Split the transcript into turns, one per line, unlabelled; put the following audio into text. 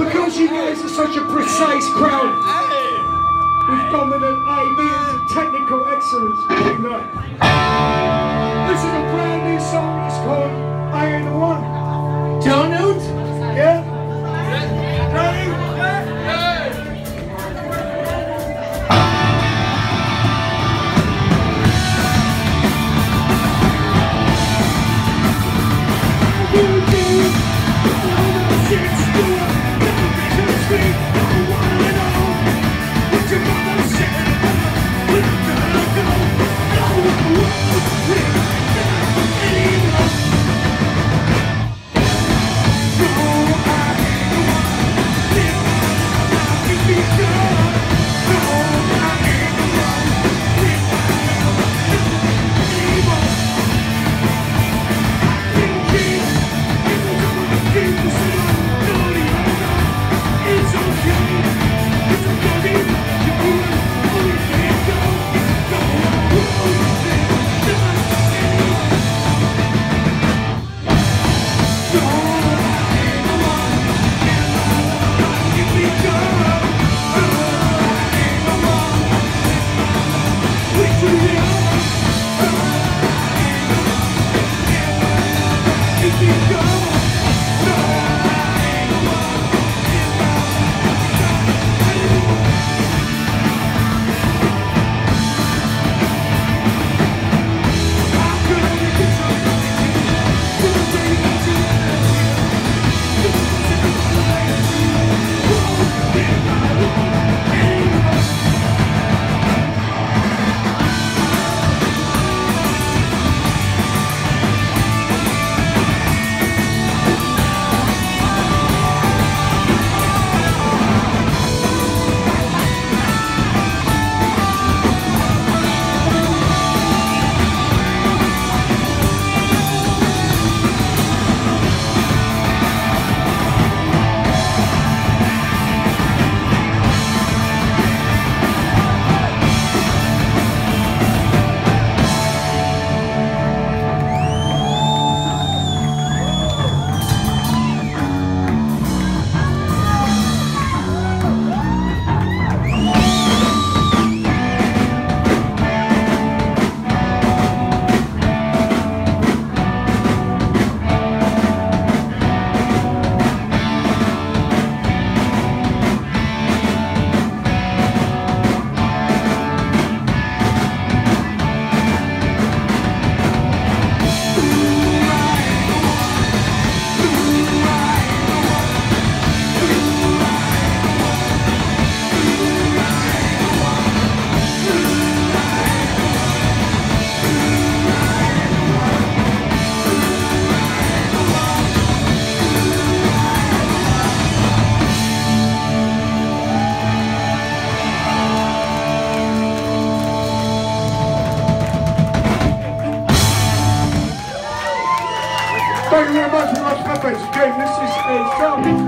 Because you guys are such a precise crowd, with dominant ideas and technical excellence, you know. Thank you very much for this is uh, Charlie.